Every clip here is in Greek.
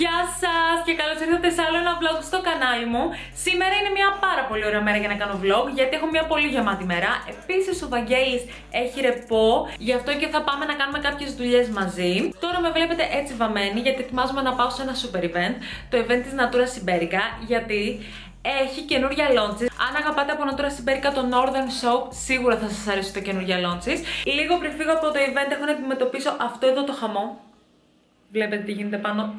Γεια σας και καλώς ήρθατε σε άλλο ένα vlog στο κανάλι μου. Σήμερα είναι μια πάρα πολύ ωραία μέρα για να κάνω vlog Γιατί έχω μια πολύ γεμάτη μέρα. Επίσης ο Βαγγέλης έχει ρεπό Γι' αυτό και θα πάμε να κάνουμε κάποιες δουλειές μαζί. Τώρα με βλέπετε έτσι βαμμένη Γιατί ετοιμάζομαι να πάω σε ένα super event Το event της Natura Siberica Γιατί έχει καινούργια launches. Αν αγαπάτε από Natura Siberica το Northern Soap, σίγουρα θα σας αρέσουν τα καινούργια launches. Λίγο πριν φύγω από το event έχω να αντιμετωπίσω αυτό εδώ το χαμό. Βλέπετε τι γίνεται πάνω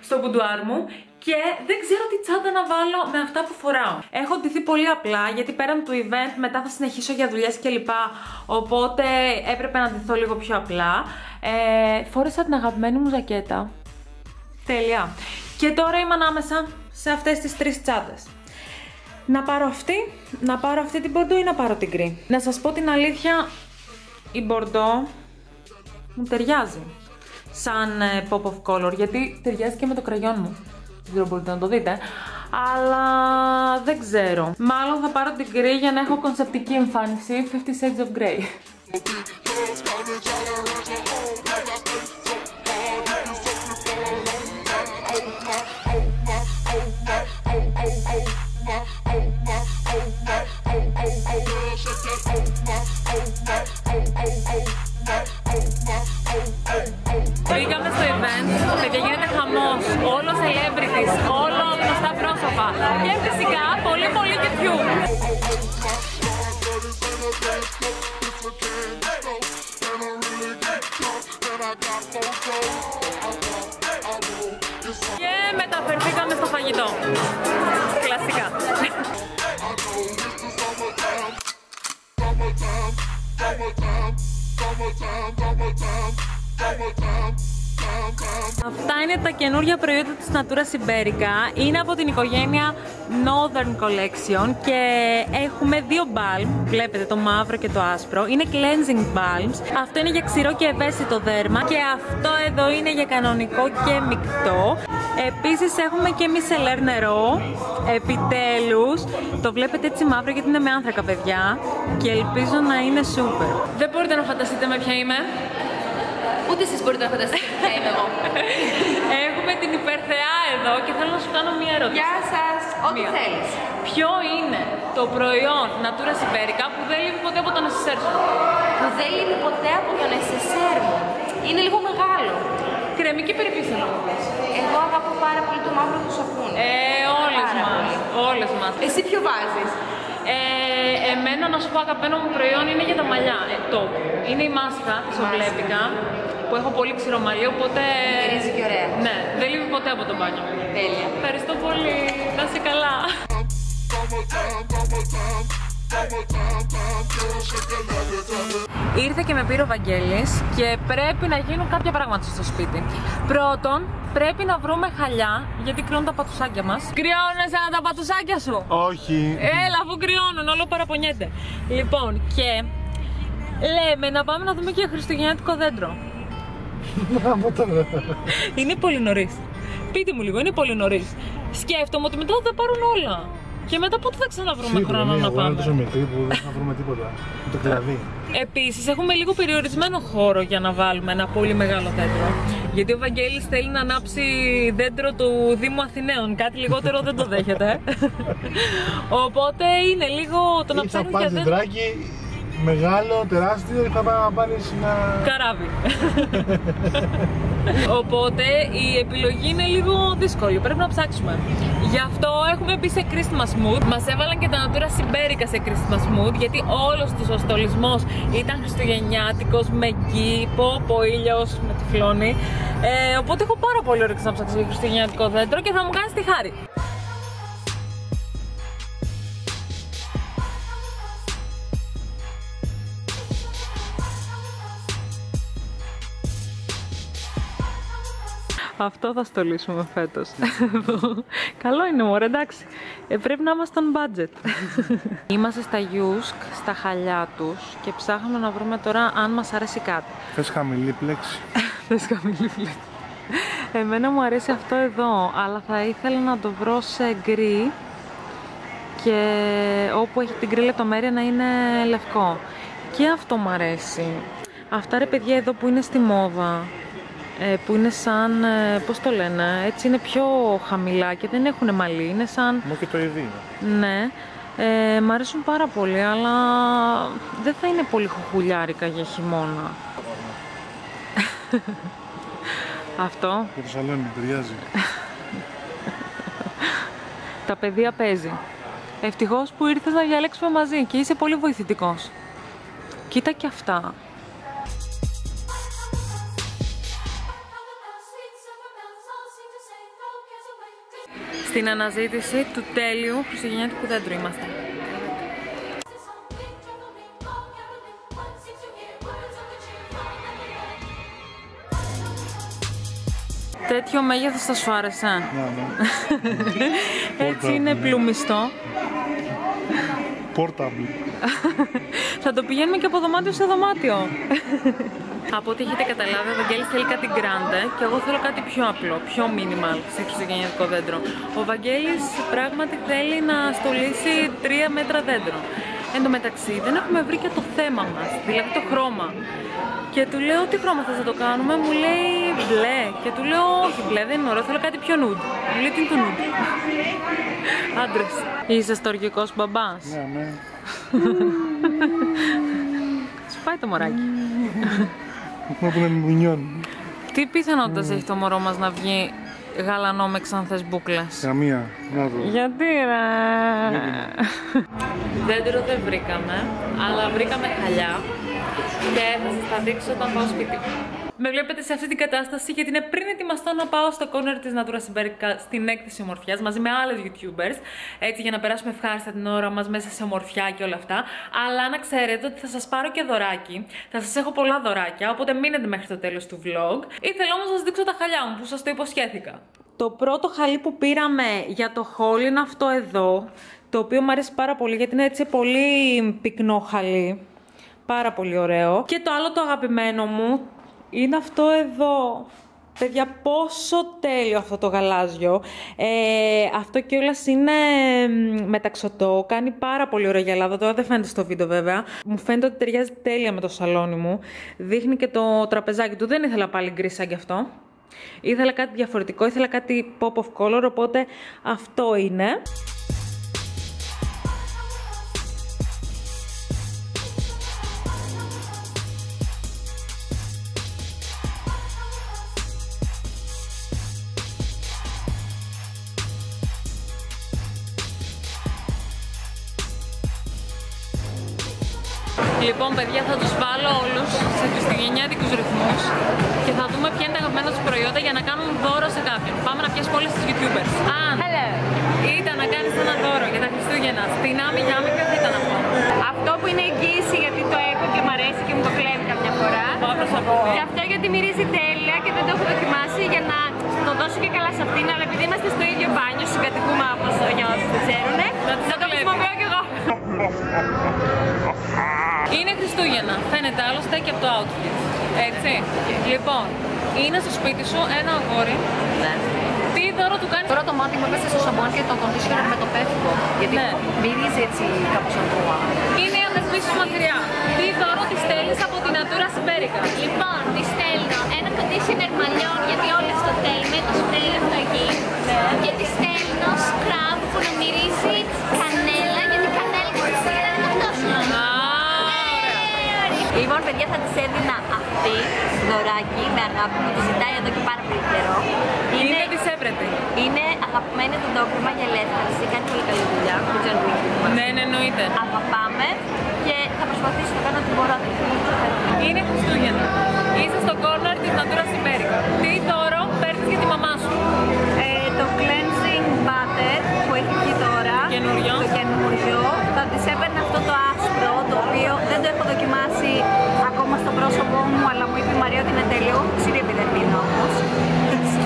στο μπουντουάρ μου και δεν ξέρω τι τσάντα να βάλω με αυτά που φοράω. Έχω ντυθεί πολύ απλά γιατί πέραν του event μετά θα συνεχίσω για δουλειές κλπ. Οπότε έπρεπε να ντυθώ λίγο πιο απλά. Ε, φόρεσα την αγαπημένη μου ζακέτα. Τέλεια. Και τώρα είμαι ανάμεσα σε αυτές τις τρεις τσάντες. Να πάρω αυτή, να πάρω αυτή την μπορντό ή να πάρω την γκρι. Να σας πω την αλήθεια, η μπορντό μου ταιριάζει σαν ε, pop of color, γιατί ταιριάζει και με το κραγιόν μου. Δεν ξέρω μπορείτε να το δείτε. Αλλά δεν ξέρω. Μάλλον θα πάρω την γκρι για να έχω κονσεπτική εμφάνιση. 50 Shades of Grey. Πήγαμε στο event, παιδιά γίνεται χαμός, όλος celebrities, όλο γνωστά πρόσωπα και φυσικά πολύ πολύ και πιού. Και μεταφερθήκαμε στο φαγητό. Κλασικά. Αυτά είναι τα καινούργια προϊόντα της Natura Siberica. Είναι από την οικογένεια Northern Collection και έχουμε δύο balm. Βλέπετε το μαύρο και το άσπρο. Είναι cleansing balms. Αυτό είναι για ξηρό και ευαίσθητο δέρμα και αυτό εδώ είναι για κανονικό και μεικτό. Επίσης έχουμε και μισελέρ νερό. Επιτέλους. Το βλέπετε έτσι μαύρο γιατί είναι με άνθρακα παιδιά και ελπίζω να είναι super. Δεν μπορείτε να φανταστείτε με ποια είμαι. Ούτε εσείς μπορείτε να φανταστείτε ποια είμαι εγώ. Έχουμε την υπερθεά εδώ και θέλω να σου κάνω μία ερώτηση. Γεια σας, ό,τι Μία. θέλεις. Ποιο είναι το προϊόν Natura Siberica που δεν λείπει ποτέ από τον SSR σου. Που δεν λείπει ποτέ από τον SSR μου. Είναι λίγο μεγάλο. Κρεμική περιποίηση να μου πεις. Εγώ αγαπώ πάρα πολύ το μαύρο του σαπούνι. Ε, όλες Πάρα μας. πολύ. Όλες μας. Εσύ ποιο βάζεις; Ε, εμένα να σου πω αγαπημένο μου προϊόν είναι για τα μαλλιά. Ε, το. Είναι η μάσκα της Μάσκα. Οβλέπικα που έχω πολύ ξηρό μαλλί, οπότε... Γυρίζει και ωραία. Ναι, δεν λείπει ποτέ από το μπάνιο. Τέλεια. Ευχαριστώ πολύ. Να είσαι καλά. Ήρθε και με πήρε ο Βαγγέλης και πρέπει να γίνουν κάποια πράγματα στο σπίτι. Πρώτον, πρέπει να βρούμε χαλιά, γιατί κρυώνουν τα πατουσάκια μας. Κρυώνεσαι τα πατουσάκια σου! Όχι. Έλα, αφού κρυώνουν, όλο παραπονιέται. Λοιπόν, και λέμε να πάμε να δούμε και χριστουγεννιάτικο δέντρο. Από τώρα. Είναι πολύ νωρίς. Πείτε μου λίγο, είναι πολύ νωρίς. Σκέφτομαι ότι μετά θα τα πάρουν όλα. Και μετά πότε θα ξαναβρούμε Σίγουρα, χρόνο ναι, να εγώ είμαι πάμε; τόσο μικρή που δεν θα βρούμε τίποτα. Με το κλαδί. Επίσης, έχουμε λίγο περιορισμένο χώρο για να βάλουμε ένα πολύ μεγάλο δέντρο. Γιατί ο Βαγγέλης θέλει να ανάψει δέντρο του Δήμου Αθηναίων. Κάτι λιγότερο δεν το δέχεται. Οπότε είναι λίγο το να Ή θα ψάχνεις πάρει για δέντρο. δέντρακι μεγάλο, τεράστιο ή θα πά- πάρεις ένα... Καράβι. Οπότε η επιλογή είναι λίγο δύσκολη. Πρέπει να ψάξουμε. Γι' αυτό έχουμε μπει σε Christmas mood. Μας έβαλαν και τα Natura Siberica σε Christmas mood. Γιατί όλος τους ο στολισμό ήταν χριστουγεννιάτικος με γκί, πόπο ήλιος με τυφλώνει. Ε, οπότε έχω πάρα πολύ όρεξη να ψάξω για χριστουγεννιάτικο δέντρο και θα μου κάνεις τη χάρη. Αυτό θα στολίσουμε φέτος. Καλό είναι μωρέ, εντάξει. Ε, πρέπει να είμαστε on budget. Είμαστε στα JYSK, στα χαλιά τους και ψάχνουμε να βρούμε τώρα αν μας αρέσει κάτι. Θες χαμηλή πλέξη; Θες χαμηλή πλέξη. Εμένα μου αρέσει αυτό εδώ, αλλά θα ήθελα να το βρω σε γκρι και όπου έχει την κρύα λεπτομέρεια να είναι λευκό. Και αυτό μου αρέσει. Αυτά ρε παιδιά εδώ που είναι στη μόδα, ε, που είναι σαν, ε, πώς το λένε, έτσι είναι πιο χαμηλά και δεν έχουν μαλλί, είναι σαν... Μου και το ίδιο είναι. Ναι, ε, μ' αρέσουν πάρα πολύ, αλλά δεν θα είναι πολύ χουχουλιάρικα για χειμώνα. Αυτό, Για το σαλόνι, ταιριάζει. τα παιδεία παίζει. Ευτυχώς που ήρθες να διαλέξουμε μαζί και είσαι πολύ βοηθητικός. Κοίτα και αυτά. Στην αναζήτηση του τέλειου χριστουγεννιάτικου δέντρου είμαστε. Τέτοιο μέγεθος θα σου άρεσε. Να, ναι. Έτσι είναι πλουμιστό. Portable. Θα το πηγαίνουμε και από δωμάτιο σε δωμάτιο. από ό,τι έχετε καταλάβει, ο Βαγγέλης θέλει κάτι grande και εγώ θέλω κάτι πιο απλό, πιο minimal σε χριστουγεννιάτικο δέντρο. Ο Βαγγέλης πράγματι θέλει να στολίσει 3 μέτρα δέντρο. Εν τω μεταξύ δεν έχουμε βρει και το θέμα μας, δηλαδή το χρώμα. Και του λέω τι χρώμα θες να το κάνουμε, μου λέει μπλε. Και του λέω όχι μπλε δεν είναι ωραίο, θέλω κάτι πιο nude. Μου λέει τι είναι το nude; Άντρες. Είσαι στοργικός μπαμπάς. Ναι, ναι. Σου πάει το μωράκι. Μα που είναι μουνιόν. Τι πιθανότητες έχει το μωρό μας να βγει γαλανό με ξανθές μπούκλες. Καμία. Να το. Γιατί ρε; Δέντρο δεν βρήκαμε, αλλά βρήκαμε χαλιά και θα σας τα δείξω όταν πάω σπίτι. Με βλέπετε σε αυτή την κατάσταση γιατί είναι πριν ετοιμαστώ να πάω στο corner της Natura Siberica στην έκθεση ομορφιάς μαζί με άλλες youtubers έτσι για να περάσουμε ευχάριστα την ώρα μας μέσα σε ομορφιά και όλα αυτά. Αλλά να ξέρετε ότι θα σας πάρω και δωράκι. Θα σας έχω πολλά δωράκια οπότε μείνετε μέχρι το τέλος του vlog. Ήθελα όμως να σας δείξω τα χαλιά μου που σας το υποσχέθηκα. Το πρώτο χαλί που πήραμε για το haul είναι αυτό εδώ το οποίο μου αρέσει πάρα πολύ γιατί είναι έτσι πολύ πυκνό χαλί. Πάρα πολύ ωραίο. Και το άλλο το αγαπημένο μου είναι αυτό εδώ. Παιδιά, πόσο τέλειο αυτό το γαλάζιο. Ε, αυτό κιόλας είναι μ, μεταξωτό. Κάνει πάρα πολύ ωραία γυαλάδα. Τώρα δεν φαίνεται στο βίντεο βέβαια. Μου φαίνεται ότι ταιριάζει τέλεια με το σαλόνι μου. Δείχνει και το τραπεζάκι του. Δεν ήθελα πάλι γκρι σαν κι αυτό. Ήθελα κάτι διαφορετικό. Ήθελα κάτι pop of color. Οπότε αυτό είναι. Λοιπόν, παιδιά, θα τους βάλω όλους σε χριστουγεννιάτικους ρυθμούς και θα δούμε ποια είναι τα αγαπημένα τους προϊόντα για να κάνουν δώρο σε κάποιον. Πάμε να πιάσουμε όλες τις YouTubers. Αν ήταν να κάνεις ένα δώρο για τα Χριστούγεννα στην Άμι Γιάμι, ποιο θα ήταν αυτό; Αυτό που είναι εγγύηση γιατί το έχω και μου αρέσει και μου το κλέβει κάποια φορά. Παύλος από Και αυτό γιατί μυρίζει τέλεια και δεν το έχω δοκιμάσει για να το δώσω και καλά σε αυτήν. Αλλά επειδή είμαστε στο ίδιο μπάνιο, συγκατοικούμε όπως για όσους δεν ξέρουν, Να τις θα το κλέβεις. χρησιμοποιώ κι εγώ. Είναι Χριστούγεννα, φαίνεται άλλωστε και από το outfit. Έτσι. Λοιπόν, είναι στο σπίτι σου ένα αγόρι. Ναι. Τι δώρο του κάνεις; Τώρα το μάτι μου έπεσε στο σαμπόν και το conditioner με το πέφτικο. Γιατί Ναι. μυρίζει έτσι κάπως αντρούα. Είναι η αδερφή σου μακριά. Τι δώρο της στέλνεις από την Natura Siberica. Λοιπόν, τη στέλνω ένα conditioner μαλλιών αυτή δωράκι με αγάπη μου. Τη ζητάει εδώ και πάρα πολύ καιρό. Είναι της έπρεπε. είναι αγαπημένη του ντόπιμα για ελεύθερη. Κάνει πολύ καλή δουλειά. Δεν ξέρω τι έχει Ναι, ναι, εννοείται. Αγαπάμε και θα προσπαθήσω να κάνω ό,τι μπορώ. Δεν ξέρω τι θα κάνω. Είναι Χριστούγεννα. Είσαι στο corner της Natura Siberica. Τι δώρο παίρνεις για τη μαμά σου; Ε, το cleansing butter που έχει βγει τώρα. Καινούριο. Το καινούριο. Θα της έπαιρνε αυτό το άσπρο, το οποίο δεν το έχω δοκιμάσει ακόμα στο πρόσωπό Μαρία ότι είναι τέλειο. Ξέρει επειδή δεν είναι όμως.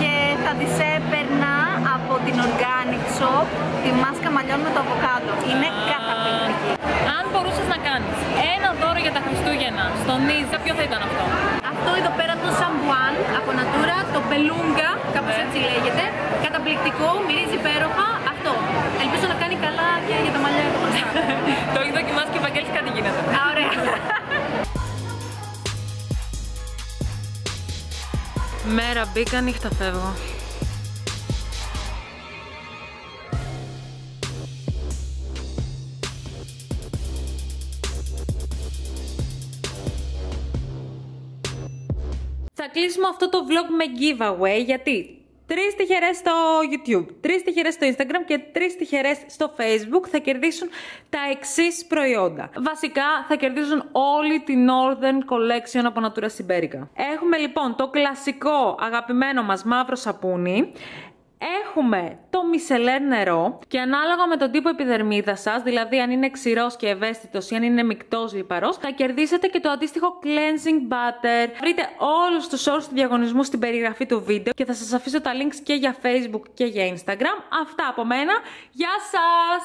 Και θα τη έπαιρνα από την Organic Shop τη μάσκα μαλλιών με το αβοκάντο. Είναι καταπληκτική. Αν μπορούσες να κάνεις ένα δώρο για τα Χριστούγεννα στον Νίζα, ποιο θα ήταν αυτό; Αυτό εδώ πέρα το Σαμπουάν από Natura, το Beluga, κάπως Ναι. έτσι λέγεται. Καταπληκτικό, μυρίζει υπέροχα. Αυτό. Ελπίζω να κάνει καλά και για τα μαλλιά Το έχει δοκιμάσει και ο Βαγγέλης Μέρα μπήκα, νύχτα φεύγω. Θα κλείσουμε αυτό το vlog με giveaway γιατί τρεις τυχερές στο YouTube, τρεις τυχερές στο Instagram και τρεις τυχερές στο Facebook θα κερδίσουν τα εξής προϊόντα. Βασικά θα κερδίσουν όλη την Northern Collection από Natura Siberica. Έχουμε λοιπόν το κλασικό αγαπημένο μας μαύρο σαπούνι. Έχουμε το μισελέρ νερό και ανάλογα με τον τύπο επιδερμίδας σας, δηλαδή αν είναι ξηρός και ευαίσθητος ή αν είναι μεικτός λιπαρός, θα κερδίσετε και το αντίστοιχο cleansing butter. Βρείτε όλους τους όρους του διαγωνισμού στην περιγραφή του βίντεο και θα σας αφήσω τα links και για Facebook και για Instagram. Αυτά από μένα. Γεια σας!